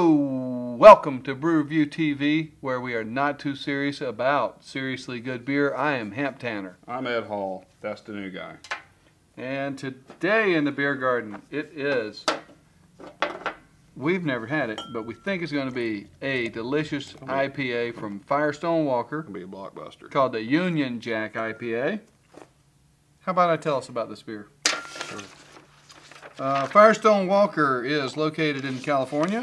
Hello, welcome to Brew Review TV, where we are not too serious about seriously good beer. I am Hamp Tanner, I'm Ed Hall. That's the new guy. and today in the beer garden it is. We've never had it, but we think it's going to be a delicious IPA from Firestone Walker It'll be a blockbuster. called the Union Jack IPA. How about I tell us about this beer? Uh, Firestone Walker is located in California.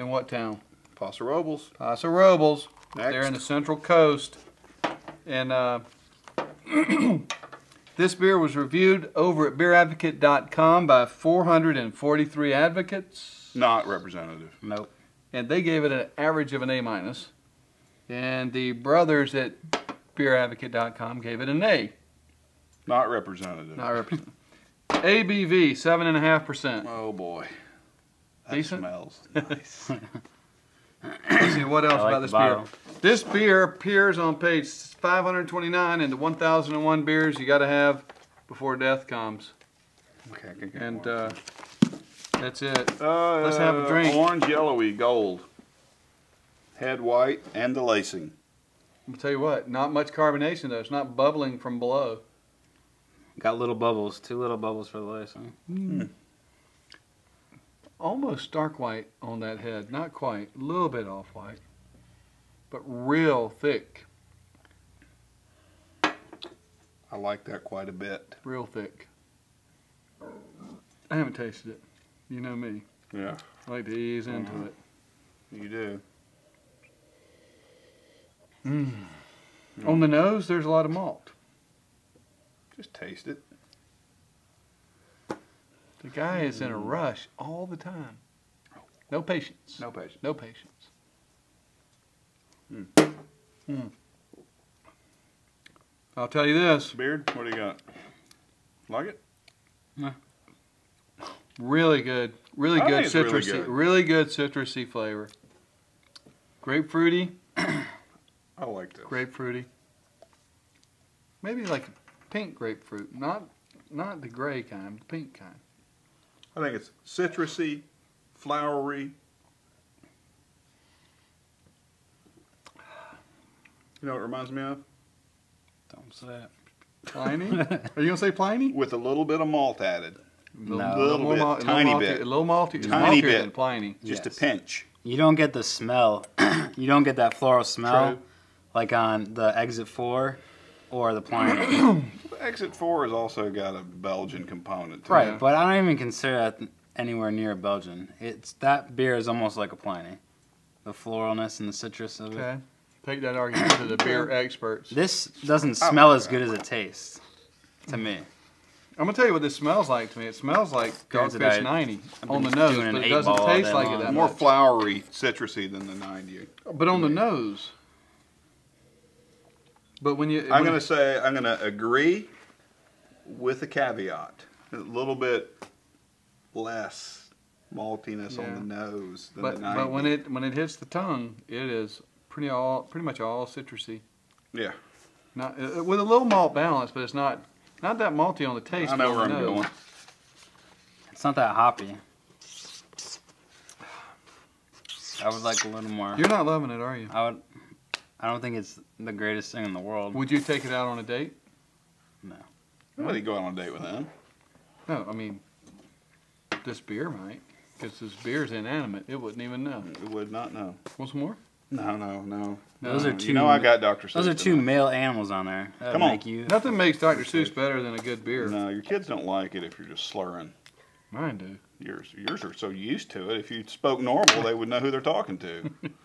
In what town? Paso Robles. Paso Robles. Next. They're in the Central Coast. And uh, this beer was reviewed over at beeradvocate.com by 443 advocates. Not representative. Nope. And they gave it an average of an A minus. And the brothers at beeradvocate.com gave it an A. Not representative. Not representative. ABV, 7.5%. Oh boy. That Decent? smells nice. Let's see what else I like about the this beer. This beer appears on page 529 in the 1001 beers you got to have before death comes. okay, I can get And uh, that's it. uh, let's have a drink. Orange, yellowy, gold. Head white and the lacing. I'll tell you what, not much carbonation though. It's not bubbling from below. Got little bubbles, two little bubbles for the lacing. Almost dark white on that head. Not quite. A little bit off white. But real thick. I like that quite a bit. Real thick. I haven't tasted it. You know me. Yeah, I like to ease into Mhm. it. you do. On the nose, there's a lot of malt. Just taste it. The guy is in a rush all the time. No patience. No patience. No patience. Mm. Mm. I'll tell you this. Beard, what do you got? Like it? Really good. Really I good think it's really citrusy. good. Really good citrusy flavor. Grapefruity. I like this. Grapefruity. Maybe like pink grapefruit. Not not the gray kind, the pink kind. I think it's citrusy, flowery. You know what it reminds me of? Don't say it. Pliny? Are you gonna say Pliny? With a little bit of malt added. A No. Little more bit, mal- tiny little malty- bit. A little malty, Tiny bit. than Pliny. Just Yes. a pinch. You don't get the smell. you don't get that floral smell True. like on the Exit 4 or the Pliny. Exit 4 has also got a Belgian component to it. right, it. but I don't even consider that anywhere near a Belgian. It's That beer is almost like a Pliny. The floralness and the citrus of it. Okay. Take that argument to the beer experts. This doesn't Oh. smell as good as it tastes to me. I'm gonna tell you what this smells like to me. It smells like Granted, Dogfish I- 90 on the nose, but it doesn't taste day like it long. that More much. flowery, citrusy than the 90. But on the mm-hmm. nose. But when you, I'm going to say, I'm going to agree with a caveat. A little bit less maltiness Yeah. on the nose than but, the 90. but when it when it hits the tongue, it is pretty all pretty much all citrusy. Yeah. Not uh, with a little malt balance, but it's not not that malty on the taste. I know where I'm nose. going. It's not that hoppy. I would like a little more. You're not loving it, are you? I would. I don't think it's the greatest thing in the world. Would you take it out on a date? No. Nobody go out on a date with them. No, I mean, this beer might, because this beer's inanimate. It wouldn't even know. It would not know. Want some more? No, no, no. Those no. are two- You know I got Dr. Seuss Those are two tonight. male animals on there. That'd Come on. make you. Nothing makes Dr. Seuss better than a good beer. No, your kids don't like it if you're just slurring. Mine do. Yours, yours are so used to it. If you spoke normal, they would know who they're talking to.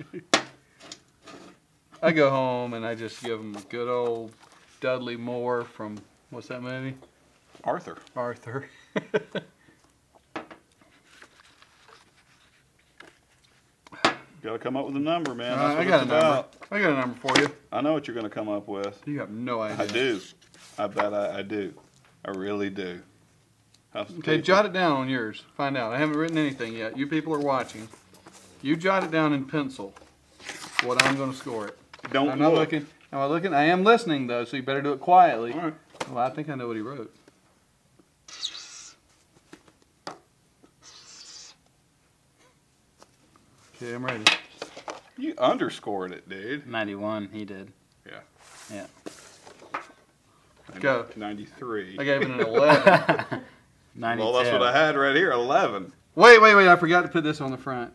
I go home and I just give them a good old Dudley Moore from what's that movie? Arthur. Arthur. Got to come up with a number, man. Uh, I got a it's number. about. I got a number for you. I know what you're going to come up with. You have no idea. I do. I bet I, I do. I really do. How's Okay, jot it down on yours. Find out. I haven't written anything yet. You people are watching. You jot it down in pencil. What I'm going to score it. Don't I'm not look. looking. Am I looking? I am listening though, so you better do it quietly. All right. Well, I think I know what he wrote. Okay, I'm ready. You underscored it, dude. 91, he did. Yeah. Yeah. Go. 93. I gave it an 11. 92. Well, that's what I had right here. 11. wait, wait, wait. I forgot to put this on the front.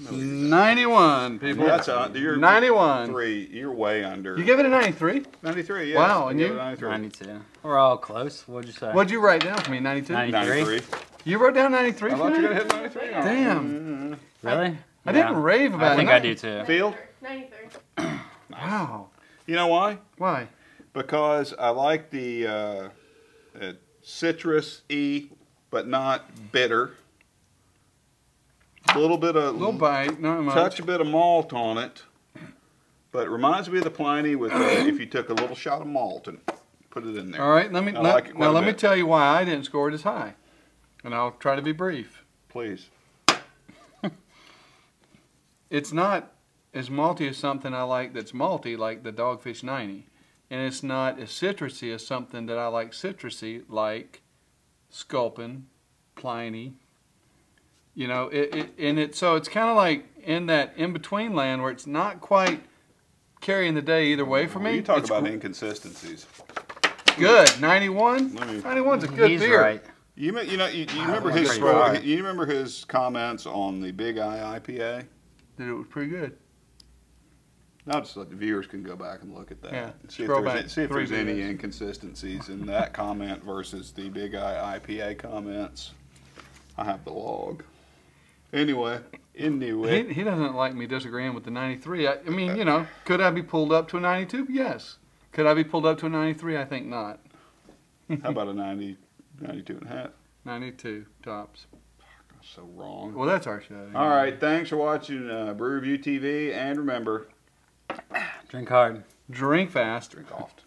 91, people. That's a, you're 91. three. You're way under. You give it a 93? 93. Yeah. Wow, and you? it 93. 92. We're all close. What'd you say? What'd you write down for me? 92? 93. 93. You wrote down 93 I thought you were gonna hit 93. Damn. Really? I didn't rave about it. I it. think I do too. Field. 93. Wow. You know why? Why? Because I like the uh, uh, citrus e, but not bitter. A little bit of little bite, not much. touch a bit of malt on it, but it reminds me of the Pliny with uh, if you took a little shot of malt and put it in there. All right, let me let, like now let me tell you why I didn't score it as high, and I'll try to be brief. Please. It's not as malty as something I like that's malty, like the Dogfish 90, and it's not as citrusy as something that I like citrusy, like Sculpin, Pliny. You know, it, it and it so it's kind of like in that in between land where it's not quite carrying the day either way for me. You talk It's about gr- inconsistencies. good. 91. Let me- 91's a good He's beer. right. You me- you know you, you remember his pretty scroll, far. you remember his comments on the Big Eye IPA. That it was pretty good. Now just let the viewers can go back and look at that. Yeah, and see if there's, back any- see if there's any videos. inconsistencies in that comment versus the Big Eye IPA comments. I have the log. Anyway, anyway, He, he doesn't like me disagreeing with the 93. I, I mean, you know, could I be pulled up to a 92? Yes. Could I be pulled up to a 93? I think not. how about a 90, 92 and a half? 92 tops. So wrong. Well, that's our show. All right, thanks for watching uh, Brew Review TV, and remember, Drink hard. Drink fast. drink oft.